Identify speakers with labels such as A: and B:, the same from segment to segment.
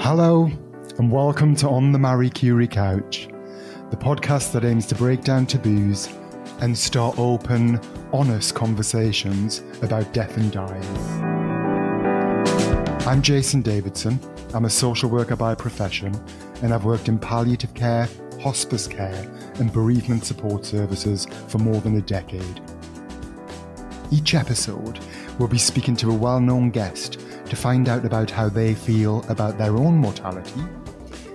A: Hello, and welcome to On the Marie Curie Couch, the podcast that aims to break down taboos and start open, honest conversations about death and dying. I'm Jason Davidson. I'm a social worker by profession, and I've worked in palliative care, hospice care, and bereavement support services for more than a decade. Each episode, we'll be speaking to a well known guest to find out about how they feel about their own mortality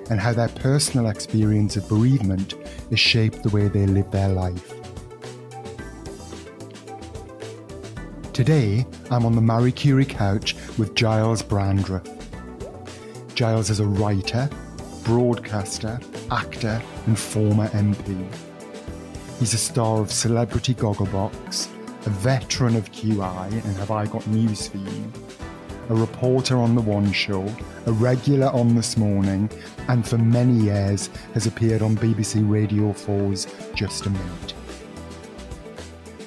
A: and how their personal experience of bereavement has shaped the way they live their life. Today, I'm on the Marie Curie couch with Gyles Brandreth. Gyles is a writer, broadcaster, actor, and former MP. He's a star of Celebrity Gogglebox, a veteran of QI and Have I Got News for You, a reporter on The One Show, a regular on This Morning, and for many years has appeared on BBC Radio 4's Just a Minute.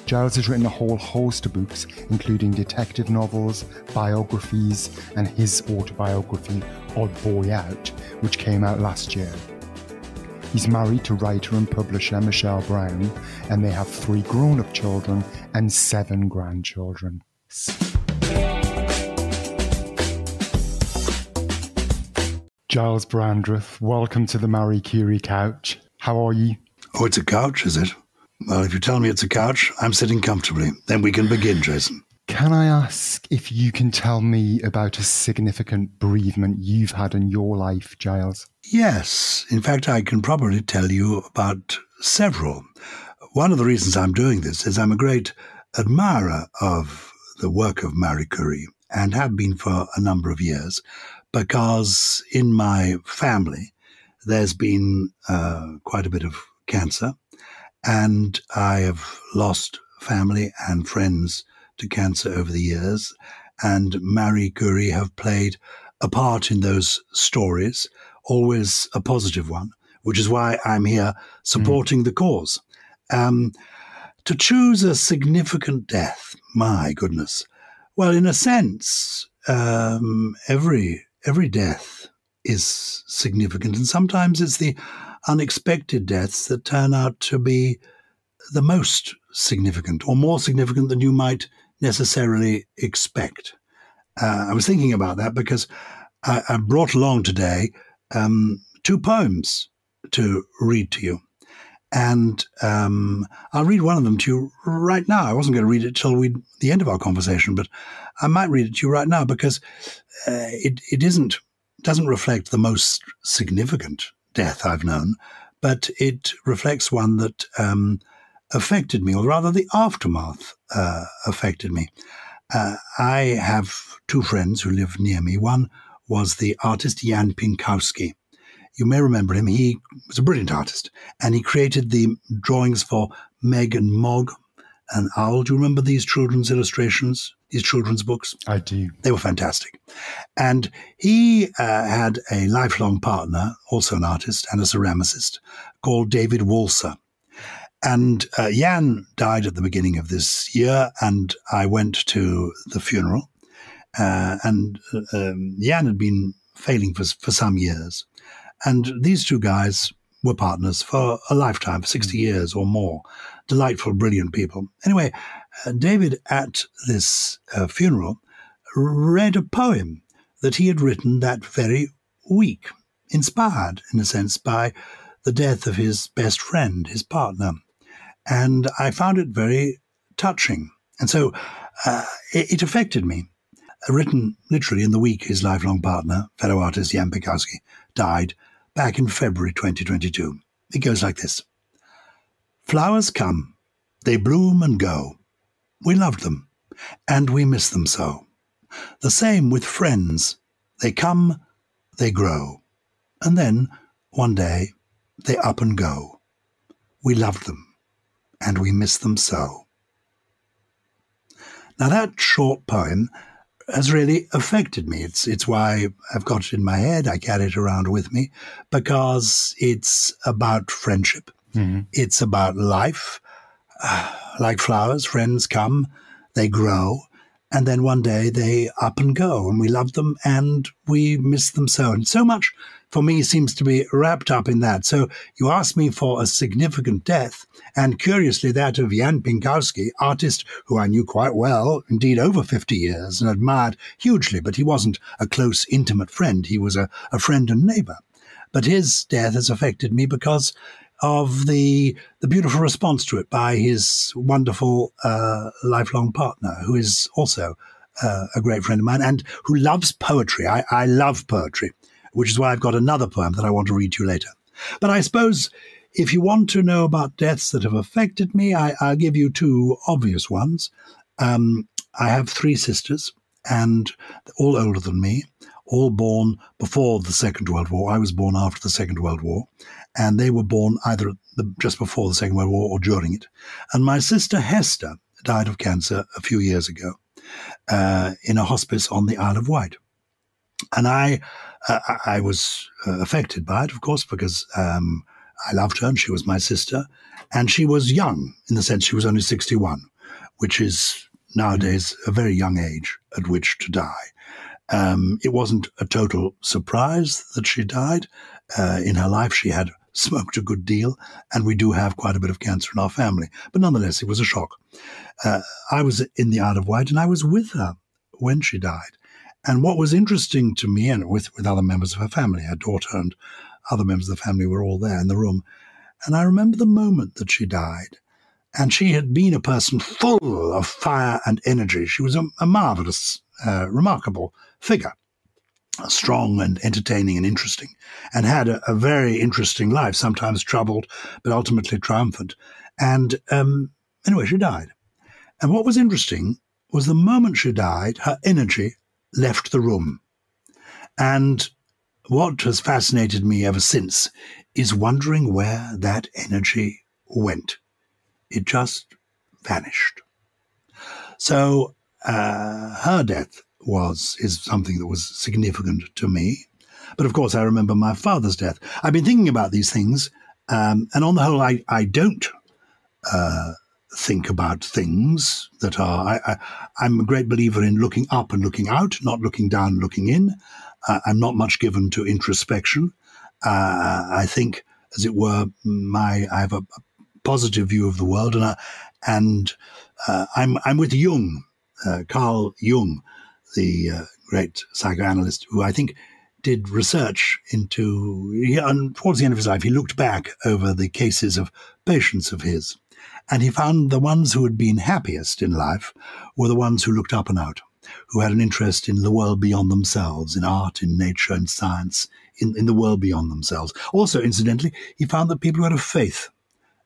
A: Gyles has written a whole host of books, including detective novels, biographies, and his autobiography, Odd Boy Out, which came out last year. He's married to writer and publisher Michèle Brown, and they have three grown up children and seven grandchildren. Gyles Brandreth, welcome to the Marie Curie couch. How are you?
B: Oh, it's a couch, is it? Well, if you tell me it's a couch, I'm sitting comfortably. Then we can begin, Jason.
A: Can I ask if you can tell me about a significant bereavement you've had in your life, Gyles?
B: Yes. In fact, I can probably tell you about several. One of the reasons I'm doing this is I'm a great admirer of the work of Marie Curie and have been for a number of years because in my family there's been uh, quite a bit of cancer and I have lost family and friends to cancer over the years, and Marie Curie have played a part in those stories, always a positive one, which is why I'm here supporting mm. the cause. Um, to choose a significant death, my goodness. Well, in a sense, um, every every death is significant, and sometimes it's the unexpected deaths that turn out to be the most significant, or more significant than you might necessarily expect. Uh, I was thinking about that because I, I brought along today um, two poems to read to you. And um, I'll read one of them to you right now. I wasn't going to read it till we the end of our conversation, but I might read it to you right now because uh, it it isn't doesn't reflect the most significant death I've known, but it reflects one that um, affected me, or rather, the aftermath uh, affected me. Uh, I have two friends who live near me. One was the artist Jan Pieńkowski. You may remember him. He was a brilliant artist, and he created the drawings for Meg and Mog and Owl. Do you remember these children's illustrations, these children's books?
A: I do.
B: They were fantastic. And he uh, had a lifelong partner, also an artist and a ceramicist, called David Walser. And uh, Jan died at the beginning of this year, and I went to the funeral. Uh, and uh, um, Jan had been failing for, for some years. And these two guys were partners for a lifetime, for 60 years or more. Delightful, brilliant people. Anyway, uh, David at this uh, funeral read a poem that he had written that very week, inspired, in a sense, by the death of his best friend, his partner. And I found it very touching. And so uh, it, it, affected me. Uh, written literally in the week his lifelong partner, fellow artist Jan Pieńkowski, died back in February 2022. It goes like this Flowers come, they bloom and go. We loved them, and we miss them so. The same with friends. They come, they grow, and then, one day, they up and go. We loved them, and we miss them so. Now, that short poem has really affected me. It's, it's why I've got it in my head. I carry it around with me because it's about friendship. Mm-hmm. It's about life. Uh, like flowers, friends come, they grow, and then one day they up and go, and we love them and we miss them so. And so much for me seems to be wrapped up in that. So you asked me for a significant death, and curiously that of Jan Pieńkowski, artist who I knew quite well, indeed over 50 years, and admired hugely, but he wasn't a close, intimate friend. He was a, a friend and neighbor. But his death has affected me because of the the beautiful response to it by his wonderful uh, lifelong partner, who is also uh, a great friend of mine and who loves poetry. I, I love poetry, which is why I've got another poem that I want to read to you later. But I suppose if you want to know about deaths that have affected me, I, will give you two obvious ones. Um, I have three sisters, and all older than me, all born before the Second World War. I was born after the Second World War, and they were born either the, just before the Second World War or during it. And my sister Hester died of cancer a few years ago uh, in a hospice on the Isle of Wight. And I, uh, I was uh, affected by it, of course, because um, I loved her and she was my sister. And she was young in the sense she was only 61, which is nowadays a very young age at which to die. Um, it wasn't a total surprise that she died. Uh, in her life, she had smoked a good deal, and we do have quite a bit of cancer in our family. But nonetheless, it was a shock. Uh, I was in the Isle of Wight, and I was with her when she died. And what was interesting to me, and with, with other members of her family, her daughter and other members of the family were all there in the room. And I remember the moment that she died. And she had been a person full of fire and energy. She was a, a marvelous, uh, remarkable figure strong and entertaining and interesting, and had a, a, very interesting life, sometimes troubled, but ultimately triumphant. And um, anyway, she died. And what was interesting was the moment she died, her energy left the room. And what has fascinated me ever since is wondering where that energy went. It just vanished. So uh, her death was is something that was significant to me. But of course, I remember my father's death. I've been thinking about these things, um, and on the whole, I I don't uh, think about things that are. I, am a great believer in looking up and looking out, not looking down, looking in. Uh, I'm not much given to introspection. Uh, I think, as it were, my I have a, positive view of the world, and I, and uh, I'm I'm with Jung, uh, Carl Jung, the uh, great psychoanalyst, who I think did research into, he, towards the end of his life, he looked back over the cases of patients of his, and he found the ones who had been happiest in life were the ones who looked up and out, who had an interest in the world beyond themselves, in art, in nature, in science, in, in the world beyond themselves. Also, incidentally, he found that people who had a faith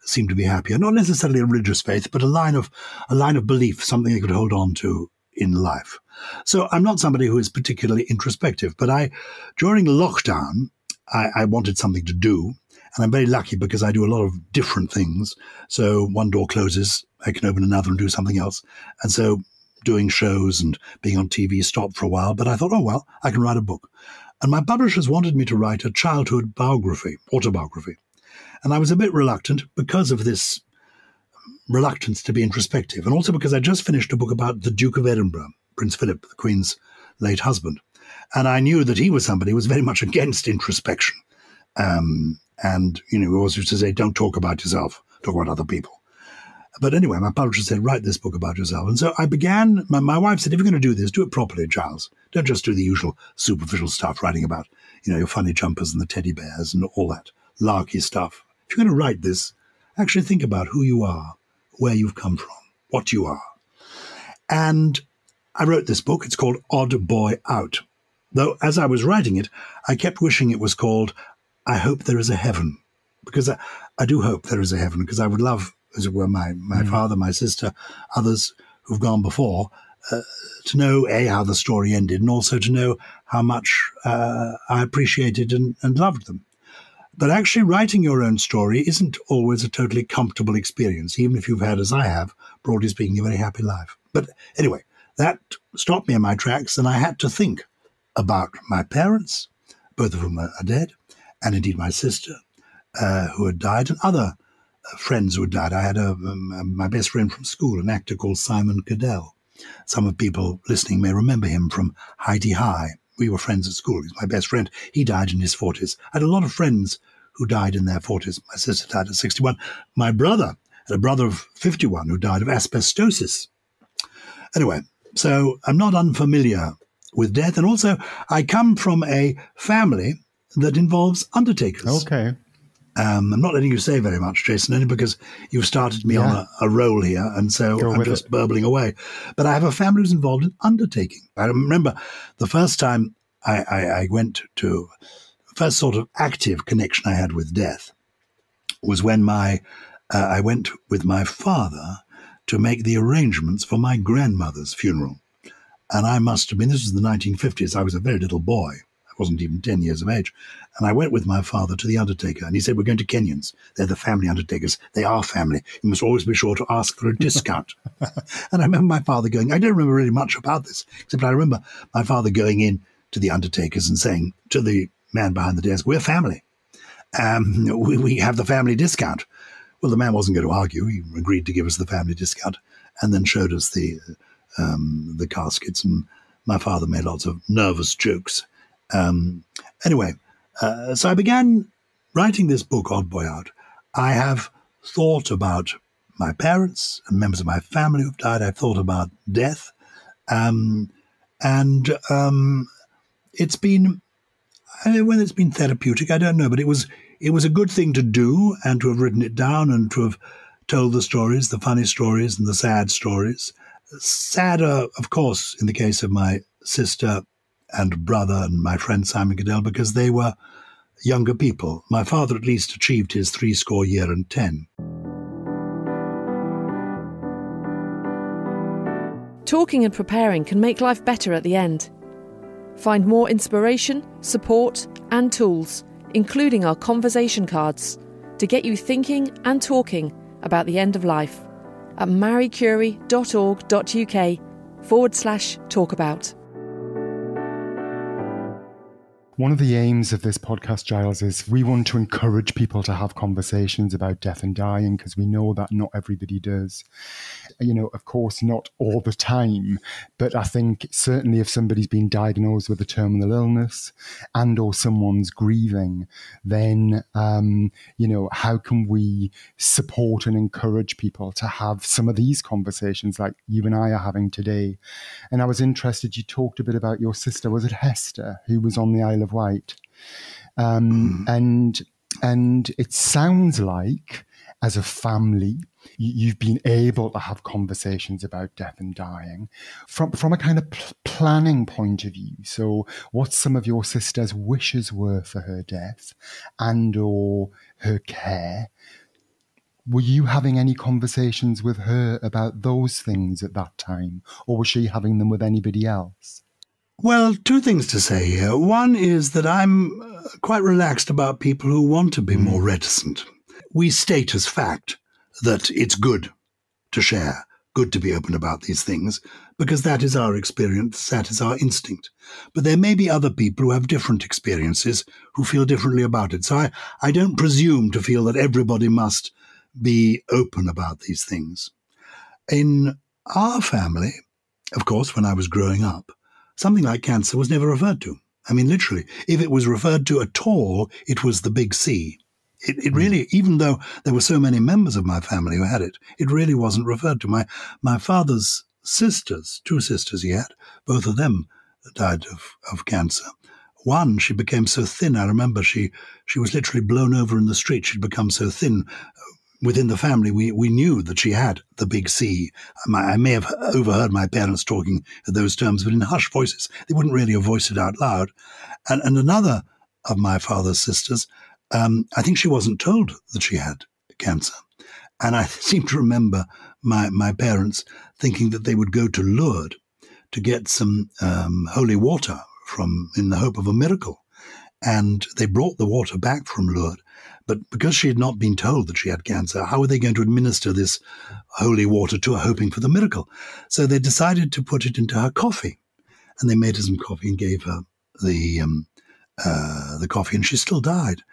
B: seemed to be happier, not necessarily a religious faith, but a line of a line of belief, something they could hold on to in life. So I'm not somebody who is particularly introspective, but I, during lockdown, I, I wanted something to do. And I'm very lucky because I do a lot of different things. So one door closes, I can open another and do something else. And so doing shows and being on TV stopped for a while. But I thought, oh, well, I can write a book. And my publishers wanted me to write a childhood biography, autobiography. And I was a bit reluctant because of this reluctance to be introspective, and also because I just finished a book about the Duke of Edinburgh, Prince Philip, the Queen's late husband. And I knew that he was somebody who was very much against introspection. Um, and, you know, he always used to say, don't talk about yourself, talk about other people. But anyway, my publisher said, write this book about yourself. And so I began, my, my wife said, if you're going to do this, do it properly, Gyles. Don't just do the usual superficial stuff, writing about, you know, your funny jumpers and the teddy bears and all that larky stuff. If you're going to write this, actually think about who you are where you've come from, what you are. And I wrote this book. It's called Odd Boy Out. Though as I was writing it, I kept wishing it was called I Hope There Is a Heaven, because I, I do hope there is a heaven, because I would love, as it were, my, my mm. father, my sister, others who've gone before, uh, to know, A, how the story ended, and also to know how much uh, I appreciated and, and loved them. But actually, writing your own story isn't always a totally comfortable experience, even if you've had, as I have, broadly speaking, a very happy life. But anyway, that stopped me in my tracks, and I had to think about my parents, both of whom are dead, and indeed my sister, uh, who had died, and other uh, friends who had died. I had a, um, my best friend from school, an actor called Simon Cadell, Some of people listening may remember him from Hi-de-Hi. We were friends at school. He's my best friend. He died in his 40s. I had a lot of friends who died in their 40s. My sister died at 61. My brother had a brother of 51 who died of asbestosis. Anyway, so I'm not unfamiliar with death. And also, I come from a family that involves undertakers.
A: Okay.
B: Um, I'm not letting you say very much, Jason, only because you've started me yeah. on a, a, roll here, and so Go I'm just it. burbling away. But I have a family who's involved in undertaking. I remember the first time I, I, I went to, first sort of active connection I had with death was when my uh, I went with my father to make the arrangements for my grandmother's funeral. And I must have been, this was the 1950s, I was a very little boy. Wasn't even 10 years of age. And I went with my father to the undertaker, and he said, We're going to Kenyon's. They're the family undertakers. They are family. You must always be sure to ask for a discount. and I remember my father going, I don't remember really much about this, except I remember my father going in to the undertakers and saying to the man behind the desk, We're family. Um, we, we have the family discount. Well, the man wasn't going to argue. He agreed to give us the family discount and then showed us the um, the caskets. And my father made lots of nervous jokes. Um, anyway, uh, so I began writing this book, Odd Boy Out. I have thought about my parents and members of my family who've died. I've thought about death. Um, and um, it's been, whether it's been therapeutic, I don't know, but it was it was a good thing to do and to have written it down and to have told the stories, the funny stories and the sad stories. Sadder, of course, in the case of my sister and brother and my friend Simon Cadell, because they were younger people. My father at least achieved his three score year and ten.
C: Talking and preparing can make life better at the end. Find more inspiration, support, and tools including our conversation cards, to get you thinking and talking about the end of life at mariecurie.org.uk forward slash talkabout.
A: One of the aims of this podcast, Gyles, is we want to encourage people to have conversations about death and dying because we know that not everybody does. You know, of course, not all the time, but I think certainly if somebody's been diagnosed with a terminal illness and or someone's grieving, then um, you know how can we support and encourage people to have some of these conversations like you and I are having today? And I was interested. You talked a bit about your sister. Was it Hester who was on the Isle of Wight. Um, mm. And and it sounds like as a family you've been able to have conversations about death and dying from from a kind of pl- planning point of view so what some of your sister's wishes were for her death and or her care were you having any conversations with her about those things at that time or was she having them with anybody else
B: well, two things to say here. One is that I'm uh, quite relaxed about people who want to be mm. more reticent. We state as fact that it's good to share, good to be open about these things, because that is our experience, that is our instinct. But there may be other people who have different experiences, who feel differently about it. So I, I don't presume to feel that everybody must be open about these things. In our family, of course, when I was growing up, something like cancer was never referred to. I mean, literally, if it was referred to at all, it was the big C. It, it, hmm. really, even though there were so many members of my family who had it, it really wasn't referred to. My my father's sisters, two sisters he had, both of them died of, of cancer. One, she became so thin. I remember she she was literally blown over in the street. She'd become so thin within the family, we, we knew that she had the big C. I may have overheard my parents talking those terms, but in hushed voices. They wouldn't really have voiced it out loud. And, and another of my father's sisters, um, I think she wasn't told that she had cancer. And I seem to remember my, my parents thinking that they would go to Lourdes to get some um, holy water from in the hope of a miracle. And they brought the water back from Lourdes but because she had not been told that she had cancer, how were they going to administer this holy water to her, hoping for the miracle? So they decided to put it into her coffee. And they made her some coffee and gave her the, um, uh, the coffee, and she still died.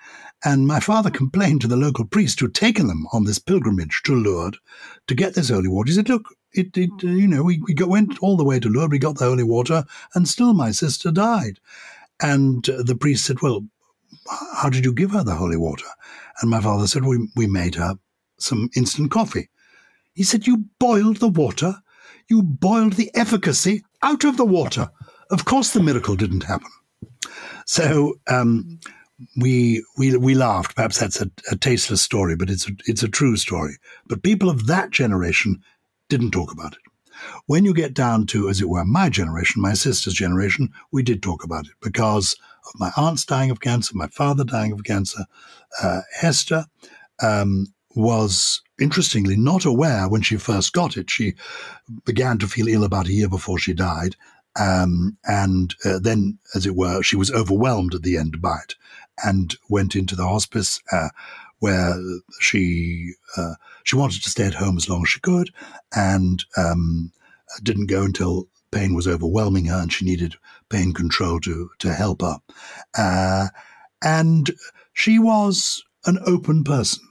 B: And my father complained to the local priest who had taken them on this pilgrimage to Lourdes to get this holy water. He said, Look, it, it you know, we, we got, went all the way to Lourdes, we got the holy water, and still my sister died. And the priest said, Well, how did you give her the holy water? And my father said, We, we made her some instant coffee. He said, You boiled the water? You boiled the efficacy out of the water. Of course, the miracle didn't happen. So um, we we we laughed. Perhaps that's a, a tasteless story, but it's a, it's a true story. But people of that generation didn't talk about it. When you get down to, as it were, my generation, my sister's generation, we did talk about it because my aunts dying of cancer, my father dying of cancer. Uh, Hester um, was interestingly not aware when she first got it. She began to feel ill about a year before she died. Um, and uh, then, as it were, she was overwhelmed at the end by it and went into the hospice uh, where she uh, she wanted to stay at home as long as she could and um, didn't go until pain was overwhelming her and she needed pain control to to help her. Uh, and she was an open person.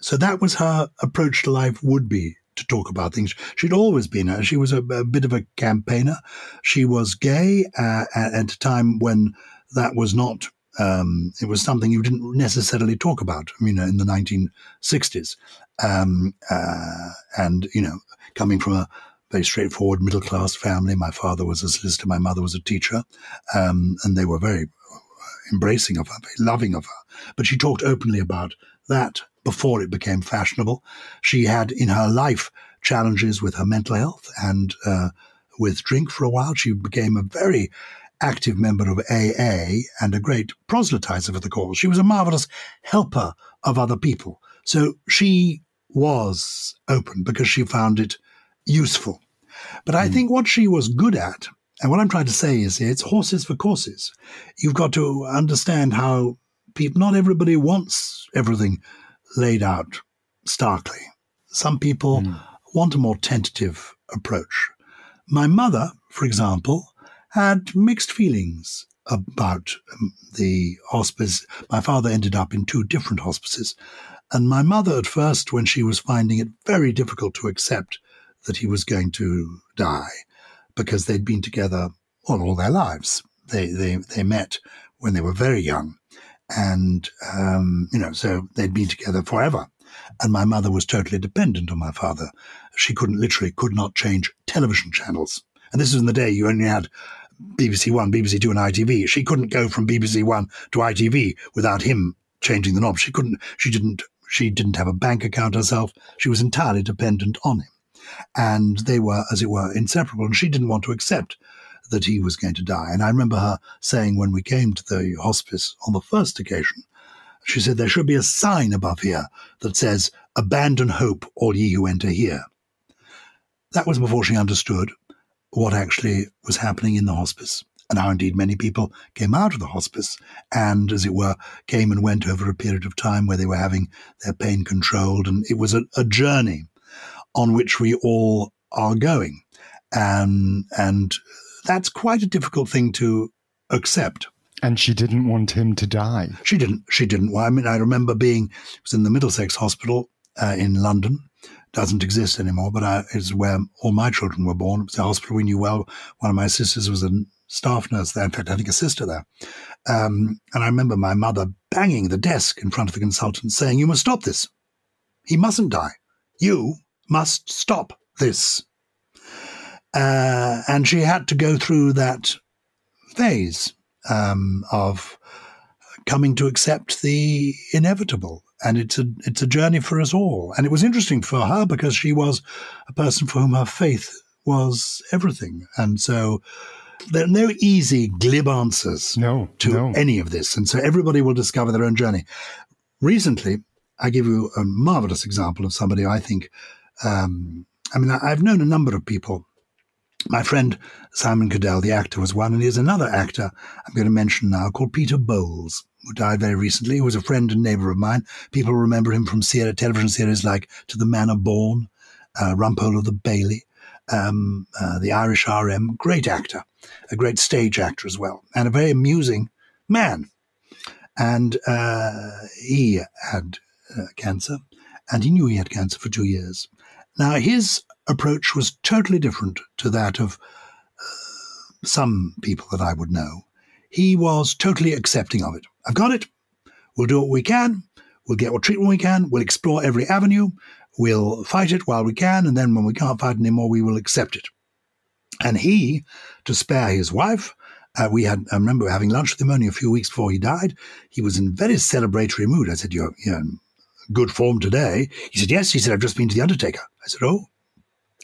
B: So that was her approach to life would be to talk about things. She'd always been, uh, she was a, a bit of a campaigner. She was gay uh, at, at, a time when that was not, um, it was something you didn't necessarily talk about, you know, in the 1960s. Um, uh, and, you know, coming from a very straightforward middle class family, my father was a solicitor, my mother was a teacher, um, and they were very embracing of her, very loving of her. But she talked openly about that before it became fashionable. She had in her life challenges with her mental health and uh, with drink for a while. She became a very active member of AA and a great proselytizer for the cause. She was a marvelous helper of other people. So she was open because she found it useful. But I mm. think what she was good at, and what I'm trying to say is it's horses for courses. You've got to understand how people, not everybody wants everything laid out starkly. Some people mm. want a more tentative approach. My mother, for example, had mixed feelings about um, the hospice. My father ended up in two different hospices. And my mother, at first, when she was finding it very difficult to accept that he was going to die, because they'd been together all their lives. They, they, they met when they were very young. And, um, you know, so they'd been together forever. And my mother was totally dependent on my father. She couldn't literally could not change television channels. And this was in the day you only had BBC One, BBC Two, and ITV. She couldn't go from BBC One to ITV without him changing the knob. She couldn't. She didn't. She didn't have a bank account herself. She was entirely dependent on him, and they were, as it were, inseparable. And she didn't want to accept that he was going to die. And I remember her saying when we came to the hospice on the first occasion, she said, There should be a sign above here that says, Abandon hope, all ye who enter here. That was before she understood what actually was happening in the hospice. And how indeed many people came out of the hospice and, as it were, came and went over a period of time where they were having their pain controlled. And it was a, a journey on which we all are going. And, and that's quite a difficult thing to accept.
A: And she didn't want him to die.
B: She didn't. She didn't. Well, I mean, I remember being it was in the Middlesex Hospital uh, in London. Doesn't exist anymore, but I, it's where all my children were born. It was a hospital we knew well. One of my sisters was a staff nurse there. In fact, I think a sister there. Um, and I remember my mother banging the desk in front of the consultant, saying, "You must stop this. He mustn't die. You must stop this." Uh, and she had to go through that phase um, of coming to accept the inevitable. And it's a it's a journey for us all. And it was interesting for her because she was a person for whom her faith was everything. And so there are no easy, glib answers
A: no,
B: to
A: no.
B: any of this. And so everybody will discover their own journey. Recently, I give you a marvelous example of somebody I think. Um, I mean, I've known a number of people my friend Simon Cadell, the actor, was one, and here's another actor I'm going to mention now called Peter Bowles, who died very recently, He was a friend and neighbor of mine. People remember him from television series like To the Manor Born, uh, Rumpole of the Bailey, um, uh, The Irish RM. Great actor, a great stage actor as well, and a very amusing man. And uh, he had uh, cancer, and he knew he had cancer for two years. Now, his approach was totally different to that of uh, some people that I would know. He was totally accepting of it. I've got it. We'll do what we can. We'll get what treatment we can. We'll explore every avenue. We'll fight it while we can. And then when we can't fight anymore, we will accept it. And he, to spare his wife, uh, we had, I remember having lunch with him only a few weeks before he died. He was in very celebratory mood. I said, You're, you're in good form today. He said, Yes. He said, I've just been to the Undertaker. I said, Oh.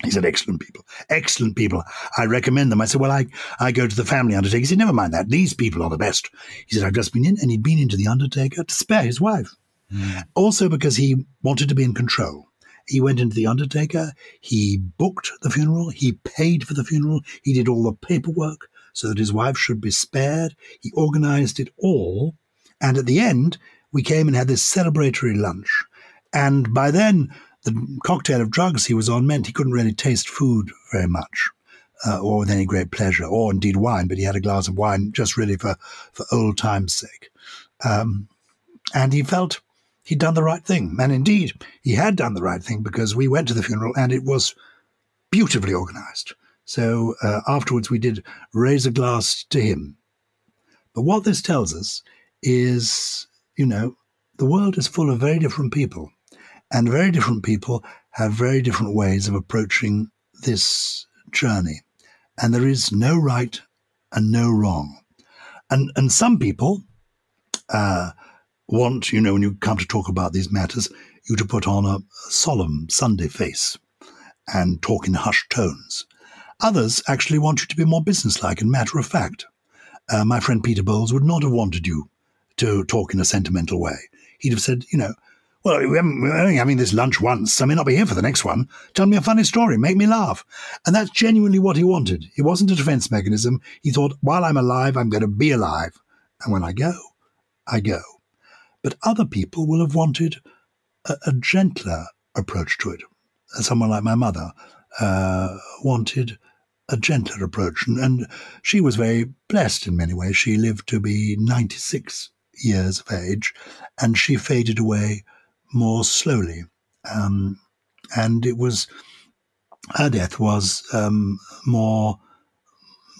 B: He said, Excellent people. Excellent people. I recommend them. I said, Well, I, I go to the family Undertaker. He said, Never mind that. These people are the best. He said, I've just been in. And he'd been into the Undertaker to spare his wife. Mm. Also because he wanted to be in control. He went into the Undertaker. He booked the funeral. He paid for the funeral. He did all the paperwork so that his wife should be spared. He organized it all. And at the end, we came and had this celebratory lunch. And by then, the cocktail of drugs he was on meant he couldn't really taste food very much. Uh, or with any great pleasure, or indeed wine, but he had a glass of wine just really for, for old time's sake. Um, and he felt he'd done the right thing. And indeed, he had done the right thing because we went to the funeral and it was beautifully organized. So uh, afterwards, we did raise a glass to him. But what this tells us is, you know, the world is full of very different people, and very different people have very different ways of approaching this journey. And there is no right and no wrong. And, and some people uh, want, you know, when you come to talk about these matters, you to put on a solemn Sunday face and talk in hushed tones. Others actually want you to be more businesslike and matter of fact. Uh, my friend Peter Bowles would not have wanted you to talk in a sentimental way. He'd have said, you know, well, we haven't, we're only having this lunch once. I may not be here for the next one. Tell me a funny story. Make me laugh. And that's genuinely what he wanted. It wasn't a defense mechanism. He thought, while I'm alive, I'm going to be alive. And when I go, I go. But other people will have wanted a, a gentler approach to it. Someone like my mother uh, wanted a gentler approach. And, and, she was very blessed in many ways. She lived to be 96 years of age and she faded away more slowly. Um, and it was, her death was um, more,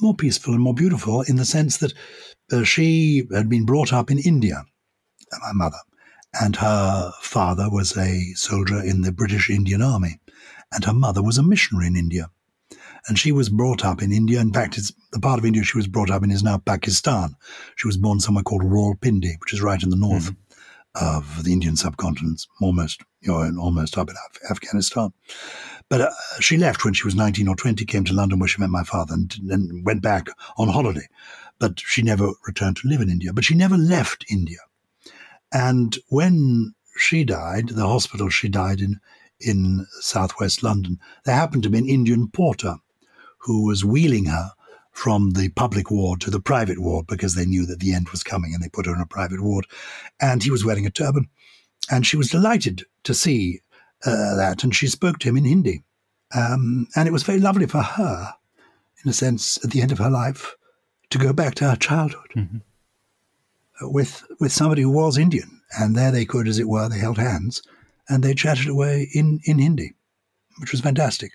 B: more peaceful and more beautiful in the sense that uh, she had been brought up in India, my mother, and her father was a soldier in the British Indian Army, and her mother was a missionary in India and she was brought up in India. In fact, it's the part of India she was brought up in is now Pakistan. She was born somewhere called Rawalpindi, which is right in the north mm of the Indian subcontinent, almost you know, almost up in Af- Afghanistan. But uh, she left when she was 19 or 20, came to London where she met my father, and then went back on holiday. But she never returned to live in India. But she never left India. And when she died, the hospital she died in in southwest London, there happened to be an Indian porter who was wheeling her from the public ward to the private ward because they knew that the end was coming and they put her in a private ward. And he was wearing a turban. And she was delighted to see uh, that. And she spoke to him in Hindi. Um, and it was very lovely for her, in a sense, at the end of her life, to go back to her childhood mm-hmm. with, with somebody who was Indian. And there they could, as it were, they held hands and they chatted away in, in Hindi, which was fantastic.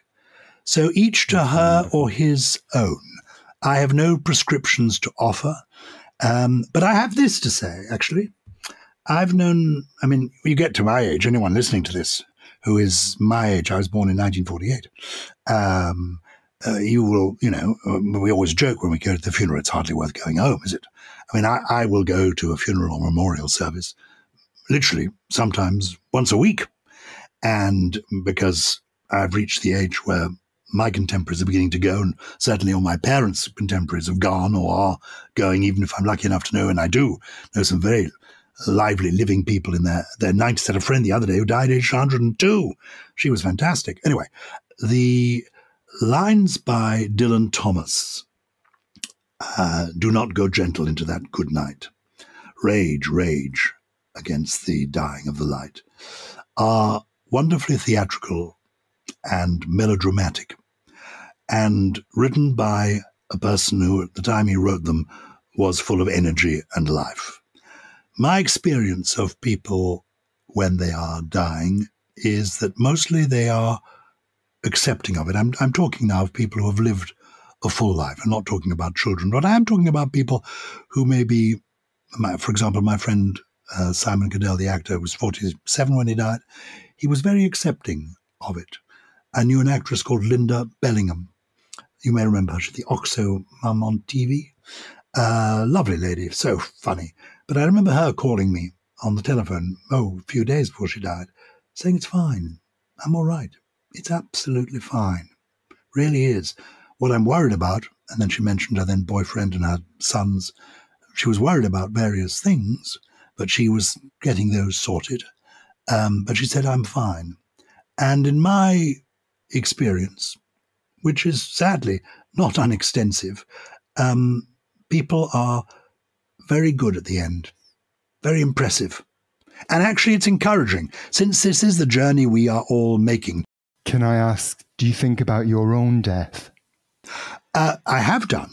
B: So each to her or his own. I have no prescriptions to offer, um, but I have this to say, actually. I've known, I mean, you get to my age, anyone listening to this who is my age, I was born in 1948. Um, uh, you will, you know, uh, we always joke when we go to the funeral, it's hardly worth going home, is it? I mean, I, I will go to a funeral or memorial service literally sometimes once a week. And because I've reached the age where my contemporaries are beginning to go, and certainly all my parents' contemporaries have gone or are going, even if I'm lucky enough to know, and I do know some very lively living people in their, their 90s. had a friend the other day who died aged 102. She was fantastic. Anyway, the lines by Dylan Thomas uh, do not go gentle into that good night. Rage, rage, against the dying of the light, are wonderfully theatrical and melodramatic, and written by a person who, at the time he wrote them, was full of energy and life. My experience of people when they are dying is that mostly they are accepting of it. I'm, I'm talking now of people who have lived a full life. I'm not talking about children, but I am talking about people who may be, my, for example, my friend uh, Simon Cadell, the actor, was 47 when he died. He was very accepting of it. I knew an actress called Linda Bellingham. You may remember her. She's the Oxo mum on TV. Uh, lovely lady, so funny. But I remember her calling me on the telephone, oh, a few days before she died, saying it's fine. I'm all right. It's absolutely fine. Really is. What I'm worried about, and then she mentioned her then boyfriend and her sons. She was worried about various things, but she was getting those sorted. Um, but she said, I'm fine. And in my experience, which is sadly not unextensive, um, people are very good at the end, very impressive. And actually, it's encouraging, since this is the journey we are all making.
A: Can I ask, do you think about your own death?
B: Uh, I have done.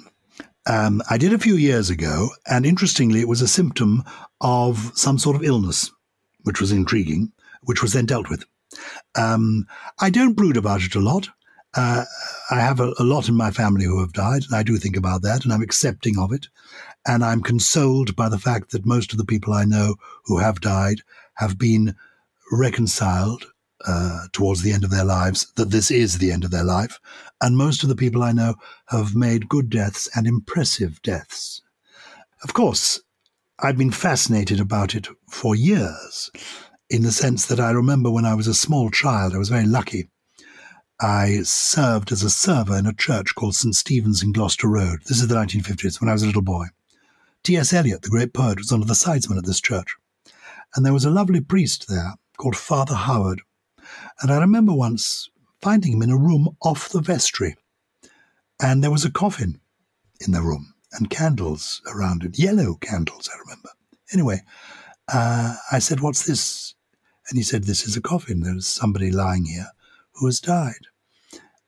B: Um, I did a few years ago, and interestingly, it was a symptom of some sort of illness, which was intriguing, which was then dealt with. Um, I don't brood about it a lot. Uh, I have a, a, lot in my family who have died, and I do think about that, and I'm accepting of it. And I'm consoled by the fact that most of the people I know who have died have been reconciled uh, towards the end of their lives, that this is the end of their life. And most of the people I know have made good deaths and impressive deaths. Of course, I've been fascinated about it for years, in the sense that I remember when I was a small child, I was very lucky I served as a server in a church called St. Stephen's in Gloucester Road. This is the 1950s, when I was a little boy. T.S. Eliot, the great poet, was one of the sidesmen at this church. And there was a lovely priest there called Father Howard. And I remember once finding him in a room off the vestry. And there was a coffin in the room and candles around it, yellow candles, I remember. Anyway, uh, I said, What's this? And he said, This is a coffin. There's somebody lying here who has died.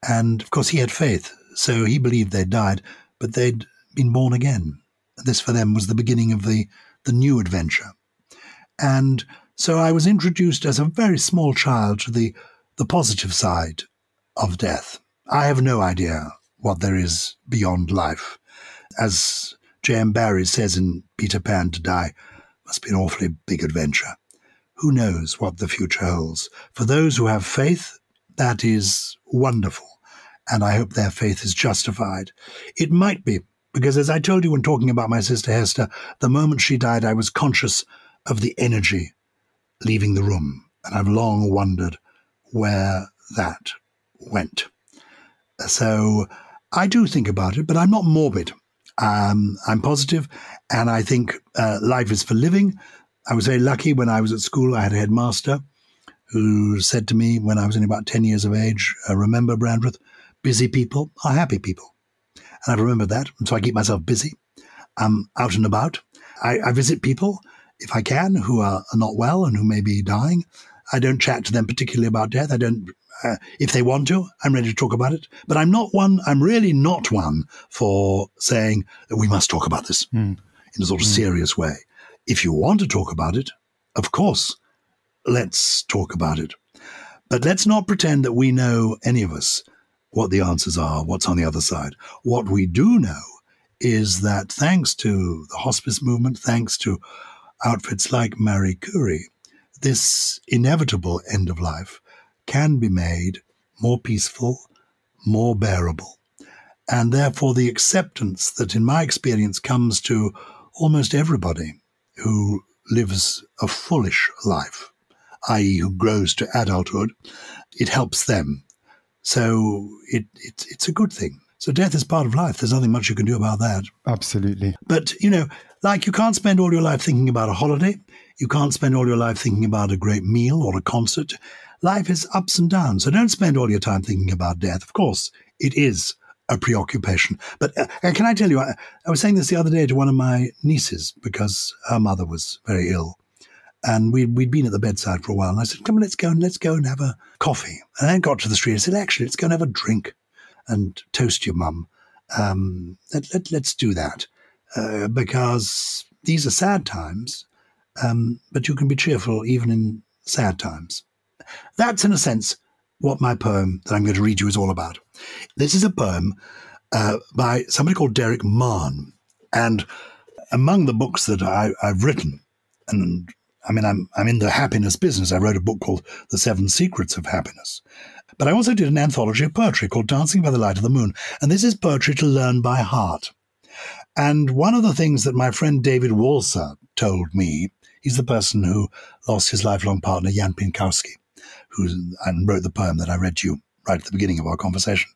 B: And of course, he had faith, so he believed they'd died, but they'd been born again. This for them was the beginning of the, the new adventure. And so I was introduced as a very small child to the, the positive side of death. I have no idea what there is beyond life. As J.M. Barrie says in Peter Pan, to die must be an awfully big adventure. Who knows what the future holds? For those who have faith, that is wonderful. And I hope their faith is justified. It might be, because as I told you when talking about my sister Hester, the moment she died, I was conscious of the energy leaving the room. And I've long wondered where that went. So I do think about it, but I'm not morbid. Um, I'm positive, and I think uh, life is for living. I was very lucky when I was at school. I had a headmaster who said to me when I was only about 10 years of age, uh, Remember, Brandreth, busy people are happy people. And I've remembered that. And so I keep myself busy. I'm out and about. I, I visit people, if I can, who are, are, not well and who may be dying. I don't chat to them particularly about death. I don't, uh, if they want to, I'm ready to talk about it. But I'm not one, I'm really not one for saying we must talk about this mm. in a sort of mm. serious way. If you want to talk about it, of course, let's talk about it. But let's not pretend that we know, any of us, what the answers are, what's on the other side. What we do know is that thanks to the hospice movement, thanks to outfits like Marie Curie, this inevitable end of life can be made more peaceful, more bearable. And therefore, the acceptance that, in my experience, comes to almost everybody who lives a foolish life i.e., who grows to adulthood, it helps them. So it, it, it's a good thing. So death is part of life. There's nothing much you can do about that.
A: Absolutely.
B: But, you know, like you can't spend all your life thinking about a holiday. You can't spend all your life thinking about a great meal or a concert. Life is ups and downs. So don't spend all your time thinking about death. Of course, it is a preoccupation. But uh, can I tell you, I, I was saying this the other day to one of my nieces because her mother was very ill. And we, we'd been at the bedside for a while. And I said, come on, let's go and let's go and have a coffee. And then got to the street and said, actually, let's go and have a drink and toast your mum. Um, let, let, let's do that. Uh, because these are sad times, um, but you can be cheerful even in sad times. That's, in a sense, what my poem that I'm going to read you is all about. This is a poem uh, by somebody called Derek Mann. And among the books that I, have written, and I mean, I'm, I'm in the happiness business. I wrote a book called The Seven Secrets of Happiness. But I also did an anthology of poetry called Dancing by the Light of the Moon. And this is poetry to learn by heart. And one of the things that my friend David Walser told me, he's the person who lost his lifelong partner, Jan Pieńkowski, who and wrote the poem that I read to you right at the beginning of our conversation.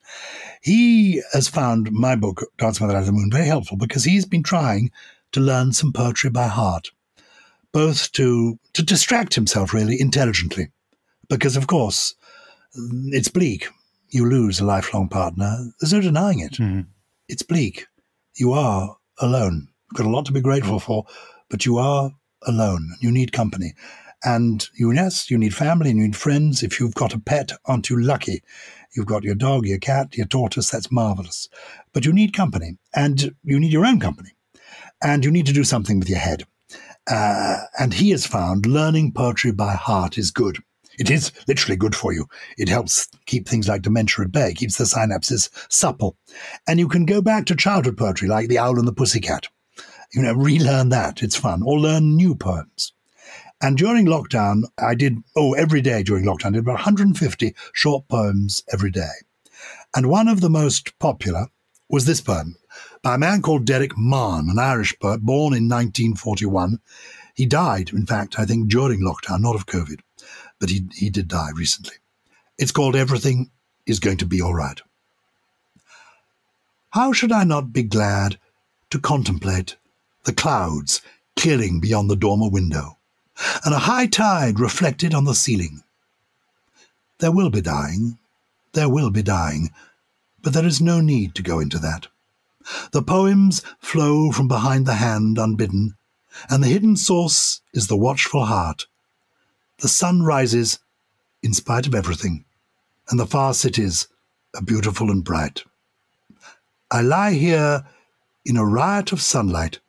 B: He has found my book, Dancing by the of the Moon, very helpful because he's been trying to learn some poetry by heart, both to, to distract himself really intelligently. Because, of course, it's bleak. You lose a lifelong partner. There's no denying it. Mm. It's bleak. You are alone. You've got a lot to be grateful for, but you are alone. You need company. And you, yes, you need family, you need friends. If you've got a pet, aren't you lucky? You've got your dog, your cat, your tortoise, that's marvelous. But you need company and you need your own company and you need to do something with your head. Uh, and he has found learning poetry by heart is good. It is literally good for you. It helps keep things like dementia at bay, keeps the synapses supple. And you can go back to childhood poetry like The Owl and the Pussycat. You know, relearn that. It's fun. Or learn new poems. And during lockdown, I did, oh, every day during lockdown, I did about 150 short poems every day. And one of the most popular was this poem by a man called Derek Mahon, an Irish poet born in 1941. He died, in fact, I think during lockdown, not of COVID, but he, he did die recently. It's called Everything is Going to Be All Right. How should I not be glad to contemplate the clouds clearing beyond the dormer window? and a high tide reflected on the ceiling. There will be dying, there will be dying, but there is no need to go into that. The poems flow from behind the hand unbidden, and the hidden source is the watchful heart. The sun rises in spite of everything, and the far cities are beautiful and bright. I lie here in a riot of sunlight,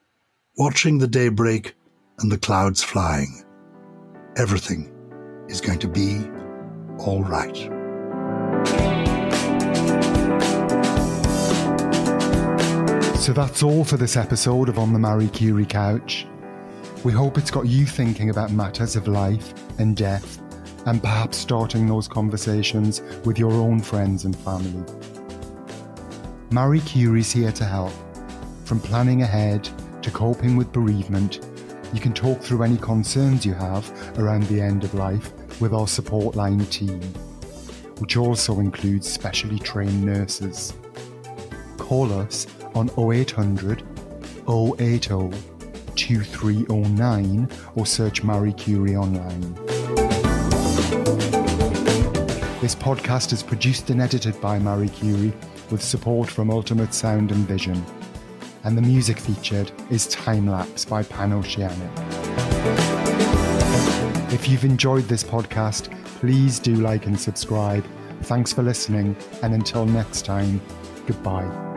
B: watching the day break and the clouds flying. Everything is going to be all right.
A: So that's all for this episode of On the Marie Curie Couch. We hope it's got you thinking about matters of life and death and perhaps starting those conversations with your own friends and family. Marie Curie's here to help, from planning ahead to coping with bereavement you can talk through any concerns you have around the end of life with our support line team, which also includes specially trained nurses. Call us on 0800 080 2309 or search Marie Curie online. This podcast is produced and edited by Marie Curie with support from Ultimate Sound and Vision and the music featured is Time Lapse by Pan Oceanic. If you've enjoyed this podcast, please do like and subscribe. Thanks for listening, and until next time, goodbye.